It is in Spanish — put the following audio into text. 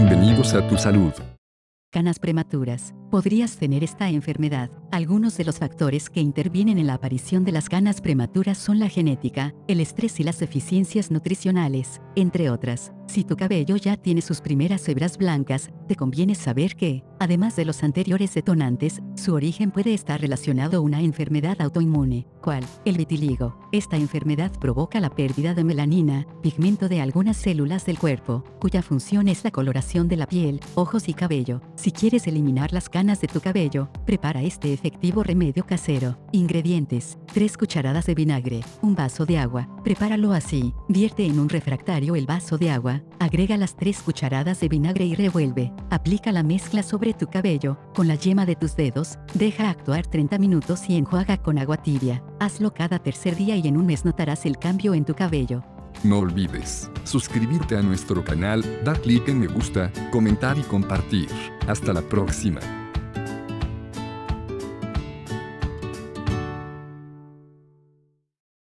beneficiosos a tu salud. Canas prematuras. Podrías tener esta enfermedad. Algunos de los factores que intervienen en la aparición de las canas prematuras son la genética, el estrés y las deficiencias nutricionales, entre otras. Si tu cabello ya tiene sus primeras hebras blancas, te conviene saber que, además de los anteriores detonantes, su origen puede estar relacionado a una enfermedad autoinmune, cual el vitiligo. Esta enfermedad provoca la pérdida de melanina, pigmento de algunas células del cuerpo, cuya función es la coloración de la piel, ojos y cabello. Si quieres eliminar las canas de tu cabello, prepara este efectivo remedio casero. Ingredientes: 3 cucharadas de vinagre, un vaso de agua. Prepáralo así. Vierte en un refractario el vaso de agrega las 3 cucharadas de vinagre y revuelve. Aplica la mezcla sobre tu cabello, con la yema de tus dedos, deja actuar 30 minutos y enjuaga con agua tibia. Hazlo cada tercer día y en un mes notarás el cambio en tu cabello. No olvides suscribirte a nuestro canal, dar clic en me gusta, comentar y compartir. Hasta la próxima.